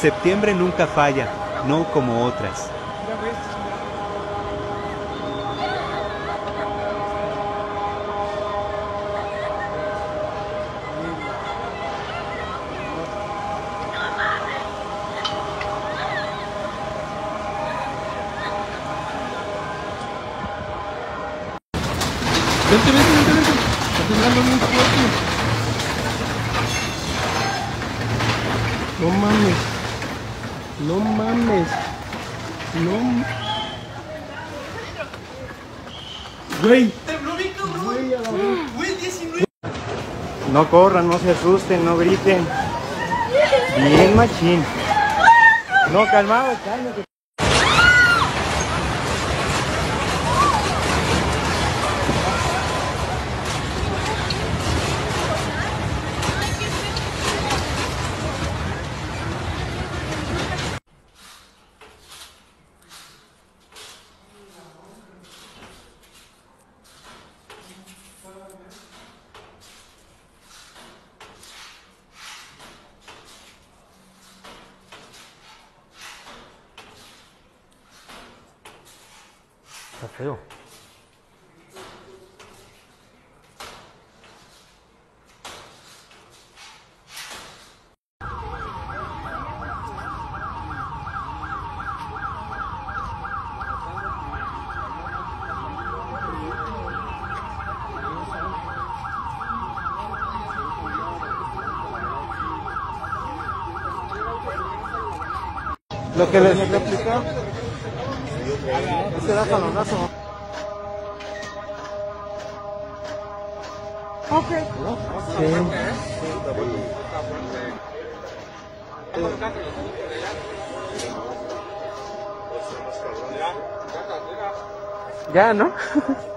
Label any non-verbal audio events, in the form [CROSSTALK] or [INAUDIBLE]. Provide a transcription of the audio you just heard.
Septiembre nunca falla, no como otras. Vente, vente, vente, vente. Está temblando muy fuerte. No mames. No mames. No. Güey. No corran, no se asusten, no griten. Bien machín. No, calmado, cálmate. Lo que les expliqué. Este da jalonazo. Ok. Ya, ¿no? [LAUGHS]